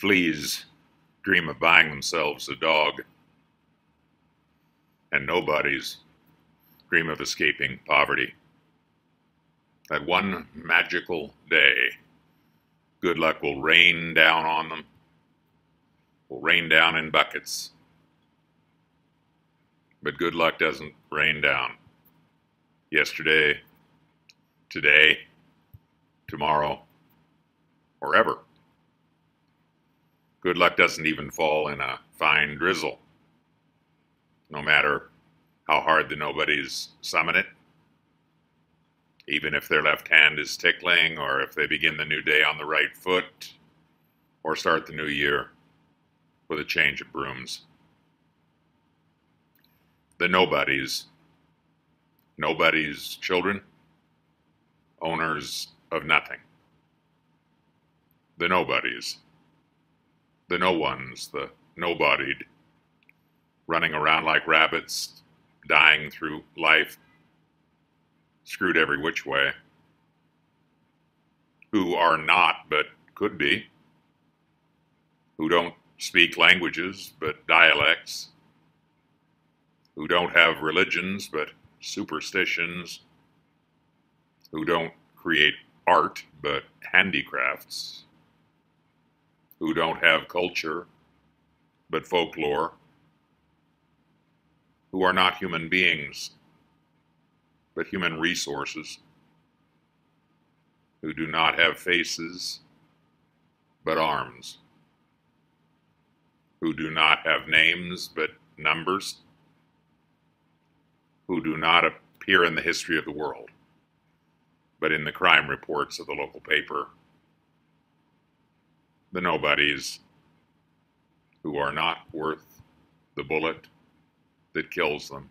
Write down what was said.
Fleas dream of buying themselves a dog, and nobodies dream of escaping poverty. That one magical day, good luck will rain down on them, will rain down in buckets. But good luck doesn't rain down. Yesterday, today, tomorrow, or ever. Good luck doesn't even fall in a fine drizzle. No matter how hard the nobodies summon it, even if their left hand is tickling, or if they begin the new day on the right foot, or start the new year with a change of brooms. The nobodies, nobody's children, owners of nothing. The nobodies the no ones, the nobodied, running around like rabbits, dying through life, screwed every which way, who are not but could be, who don't speak languages but dialects, who don't have religions but superstitions, who don't create art but handicrafts who don't have culture but folklore, who are not human beings but human resources, who do not have faces but arms, who do not have names but numbers, who do not appear in the history of the world but in the crime reports of the local paper the nobodies who are not worth the bullet that kills them.